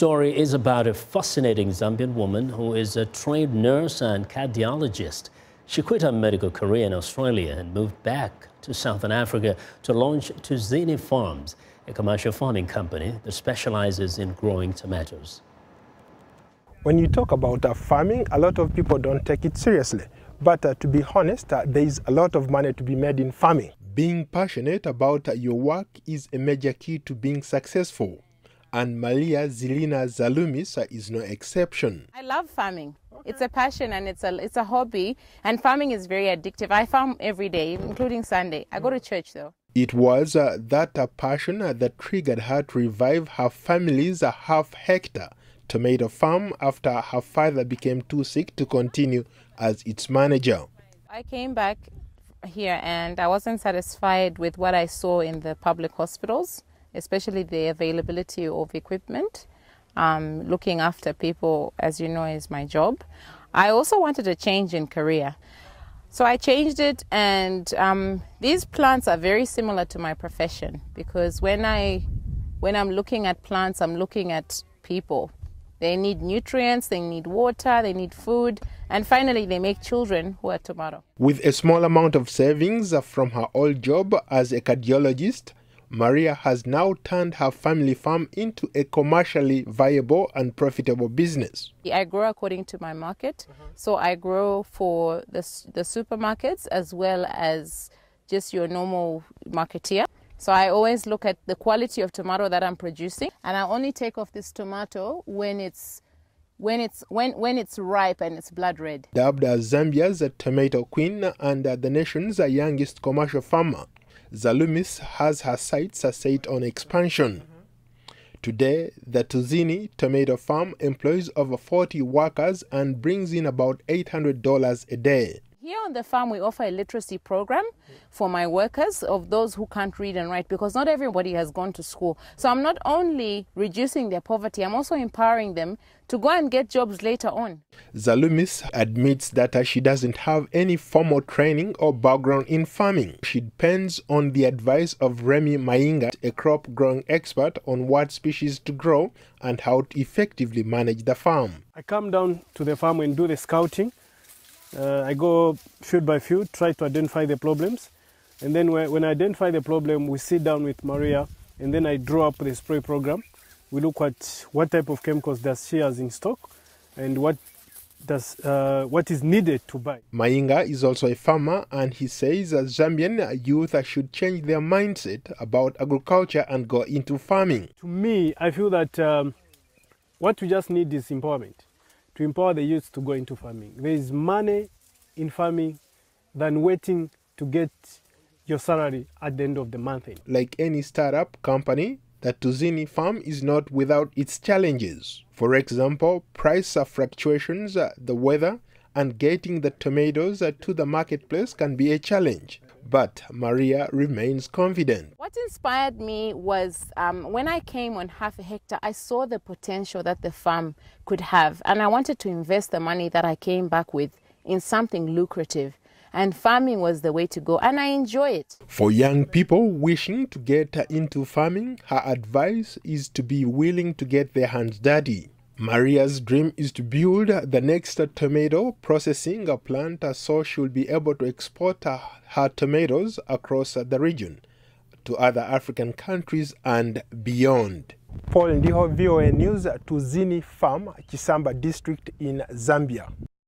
story is about a fascinating Zambian woman who is a trained nurse and cardiologist. She quit her medical career in Australia and moved back to Southern Africa to launch Tuzini Farms, a commercial farming company that specializes in growing tomatoes. When you talk about uh, farming, a lot of people don't take it seriously. But uh, to be honest, uh, there is a lot of money to be made in farming. Being passionate about uh, your work is a major key to being successful. And Maria Zilina Zalumis uh, is no exception. I love farming. It's a passion and it's a it's a hobby and farming is very addictive. I farm every day, including Sunday. I go to church though. It was uh, that uh, passion uh, that triggered her to revive her family's uh, half hectare tomato farm after her father became too sick to continue as its manager. I came back here and I wasn't satisfied with what I saw in the public hospitals, especially the availability of equipment. Um, looking after people, as you know, is my job. I also wanted a change in career. So I changed it, and um, these plants are very similar to my profession because when I, when I'm looking at plants, I'm looking at people. They need nutrients, they need water, they need food, and finally, they make children who are tomato. With a small amount of savings from her old job as a cardiologist, Maria has now turned her family farm into a commercially viable and profitable business. I grow according to my market, mm-hmm. so I grow for the, the supermarkets as well as just your normal marketeer. So I always look at the quality of tomato that I'm producing, and I only take off this tomato when it's when it's when when it's ripe and it's blood red. Dubbed as Zambia's tomato queen and the nation's youngest commercial farmer, Zalumis has her sights set on expansion. Today, the Tuzini tomato farm employs over 40 workers and brings in about $800 a day. Here on the farm, we offer a literacy program for my workers of those who can't read and write because not everybody has gone to school. So I'm not only reducing their poverty, I'm also empowering them to go and get jobs later on. Zalumis admits that she doesn't have any formal training or background in farming. She depends on the advice of Remy Mainga, a crop growing expert on what species to grow and how to effectively manage the farm. I come down to the farm and do the scouting uh, I go field by field, try to identify the problems. And then when I identify the problem, we sit down with Maria and then I draw up the spray program. We look at what type of chemicals does she has in stock and what does uh, what is needed to buy. Mainga is also a farmer and he says that Zambian youth should change their mindset about agriculture and go into farming. To me, I feel that um, what we just need is empowerment to empower the youth to go into farming. There is money in farming than waiting to get your salary at the end of the month. Like any startup company, the Tuzini farm is not without its challenges. For example, price fluctuations, uh, the weather, and getting the tomatoes to the marketplace can be a challenge. But Maria remains confident. What inspired me was um, when I came on half a hectare, I saw the potential that the farm could have, and I wanted to invest the money that I came back with in something lucrative. And farming was the way to go, and I enjoy it. For young people wishing to get into farming, her advice is to be willing to get their hands dirty. Maria's dream is to build the next tomato processing plant so she'll be able to export her tomatoes across the region to other African countries and beyond. Paul Ndiho, VOA News, Tuzini Farm, Chisamba District in Zambia.